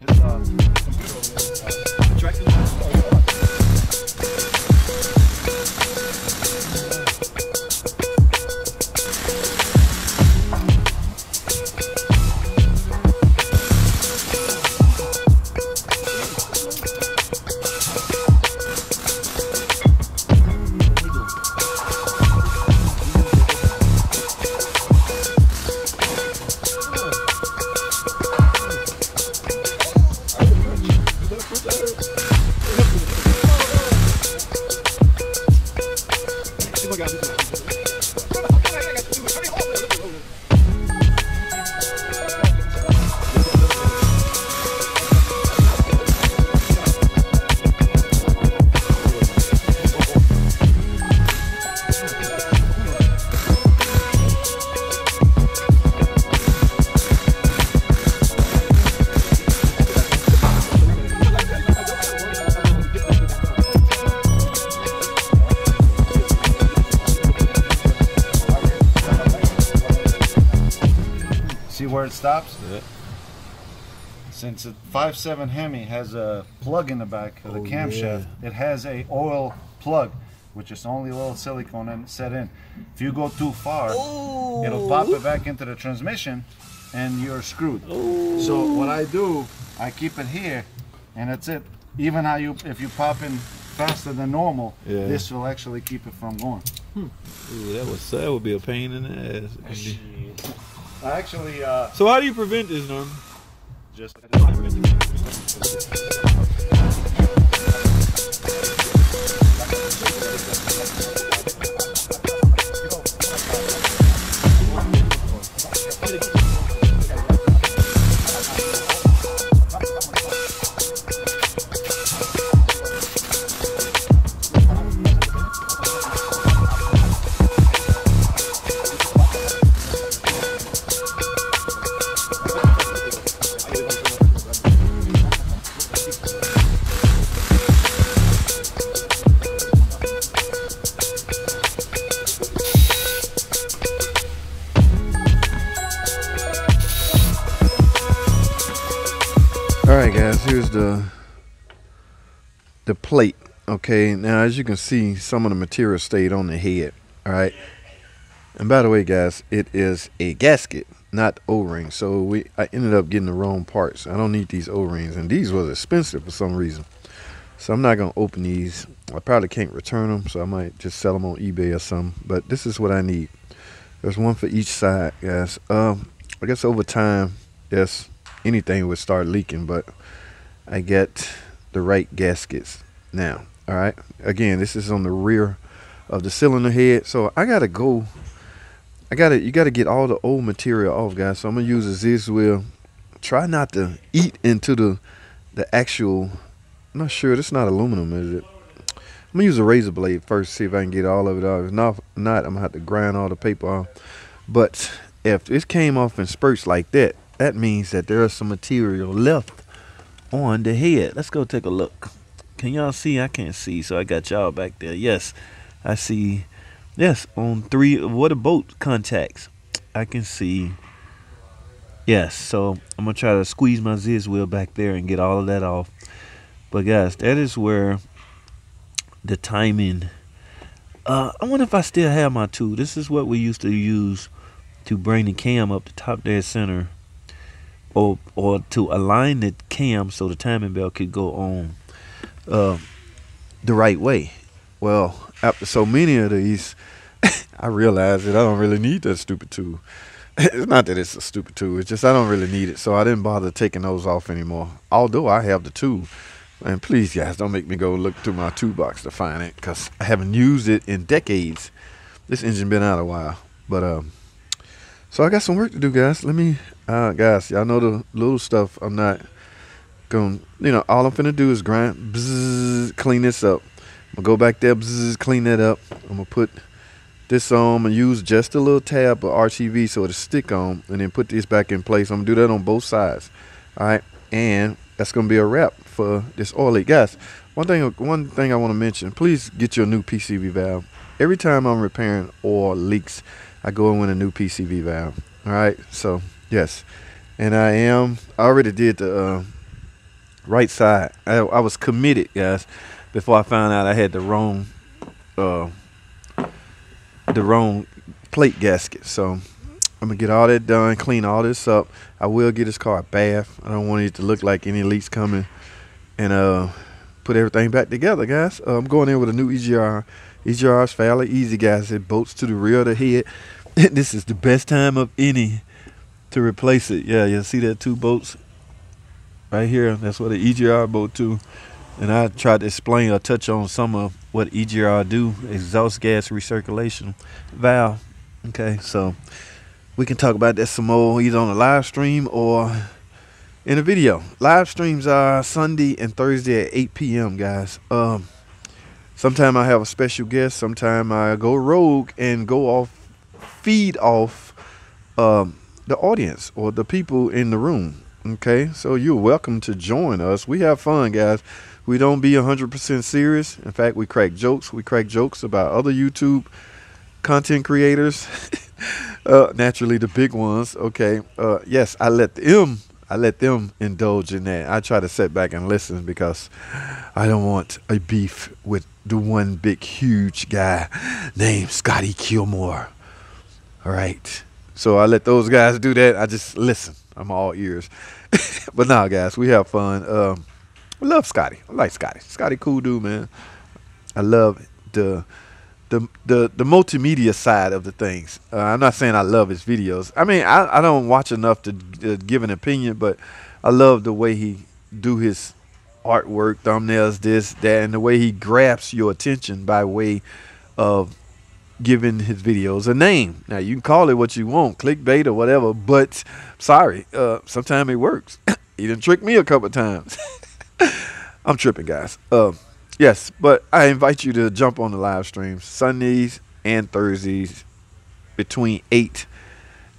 His uh, See it stops? Yeah. Since a 5.7 Hemi has a plug in the back of the Oh, camshaft, it has a oil plug, which is only a little silicone and set in. If you go too far, oh. it'll pop it back into the transmission and you're screwed. Oh. So what I do, I keep it here and that's it. Even how you, if you pop in faster than normal, Yeah. this will actually keep it from going. Ooh, that was that would be a pain in the ass. I actually uh, So how do you prevent this, Norm? just The the plate. Okay. Now, as you can see, some of the material stayed on the head. All right. And by the way, guys, it is a gasket, not O-ring. So we I ended up getting the wrong parts. I don't need these O-rings, and these was expensive for some reason. So I'm not gonna open these. I probably can't return them, so I might just sell them on eBay or something. But this is what I need. There's one for each side, guys. Um, I guess over time, yes, anything would start leaking, but I get the right gaskets now. All right. Again, this is on the rear of the cylinder head, so I gotta go. I gotta. You gotta get all the old material off, guys. So I'm gonna use a Ziz wheel. Try not to eat into the the actual. I'm not sure. Is not aluminum, is it? I'm gonna use a razor blade first, see if I can get all of it off. If not, not I'm gonna have to grind all the paper off. But if this came off in spurts like that, that means that there is some material left on the head. Let's go take a look. Can y'all see? I can't see, so I got y'all back there. Yes, I see. Yes, on three water boat contacts, I can see. Yes, so I'm gonna try to squeeze my Ziz wheel back there and get all of that off. But guys, that is where the timing. Uh, I wonder if I still have my tool. This is what we used to use to bring the cam up the top dead center or or to align the cam so the timing belt could go on uh, the right way. Well, after so many of these, I realized that I don't really need that stupid tool. It's not that it's a stupid tool. It's just I don't really need it, so I didn't bother taking those off anymore. Although I have the tool, and please guys, don't make me go look through my toolbox to find it, cause I haven't used it in decades. This engine been out a while, but um, so I got some work to do, guys. Let me, uh, guys, y'all know the little stuff. I'm not going, you know, all I'm finna do is grind, bzzz, clean this up. I'm gonna go back there, bzzz, clean that up. I'm gonna put this on. Gonna use just a little tab of RTV so it'll stick on, and then put this back in place. I'm gonna do that on both sides. All right, and that's gonna be a wrap for this oil leak, guys. One thing, one thing I want to mention: please get your new PCV valve. Every time I'm repairing oil leaks, I go in with a new PCV valve. All right, so yes, and I am. I already did the uh, right side. I, I was committed, guys, before I found out I had the wrong, uh, the wrong plate gasket. So I'm gonna get all that done, clean all this up. I will get this car a bath. I don't want it to look like any leaks coming, and uh, put everything back together, guys. Uh, I'm going in with a new EGR. EGR is fairly easy, guys. It bolts to the rear of the head. this is the best time of any to replace it. Yeah, you see that two bolts right here. That's what the EGR bolt to. And I tried to explain or touch on some of what EGR do, exhaust gas recirculation valve. Okay, so we can talk about that some more either on the live stream or in a video. Live streams are Sunday and Thursday at 8 p.m. guys. Um, sometime I have a special guest. Sometime I go rogue and go off, feed off um, the audience or the people in the room. Okay, so you're welcome to join us. We have fun, guys. We don't be 100% serious. In fact, we crack jokes. We crack jokes about other YouTube content creators. uh, naturally, the big ones. Okay, uh, yes, I let them. I let them indulge in that. I try to sit back and listen because I don't want a beef with the one big huge guy named Scotty Kilmer. All right. So I let those guys do that. I just listen. I'm all ears. but now, guys, we have fun. Um, I love Scotty. I like Scotty. Scotty, cool dude, man. I love the the the the multimedia side of the things. Uh, I'm not saying I love his videos. I mean, I, I don't watch enough to uh, give an opinion, but I love the way he do his artwork, thumbnails, this, that, and the way he grabs your attention by way of giving his videos a name. Now you can call it what you want, clickbait or whatever, but sorry, uh, sometimes it works. he didn't trick me a couple times. I'm tripping, guys. Uh, yes, but I invite you to jump on the live streams Sundays and Thursdays between eight.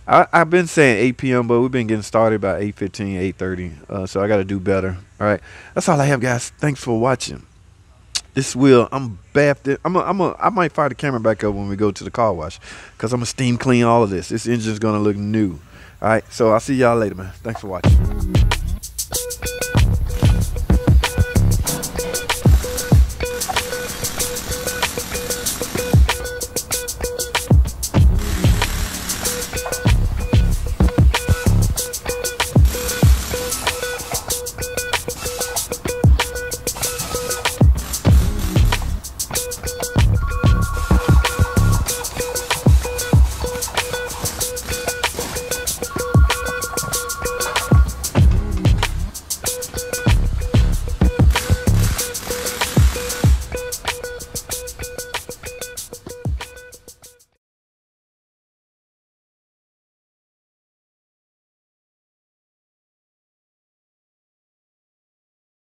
I, have been saying 8 p.m., but we've been getting started about 8:15, 8:30. Uh, so I got to do better. All right, that's all I have, guys. Thanks for watching. This will. I'm bathed. I'm. A, I'm. A, I might fire the camera back up when we go to the car wash, cause I'm gonna steam clean all of this. This engine's gonna look new. All right. So I'll see y'all later, man. Thanks for watching.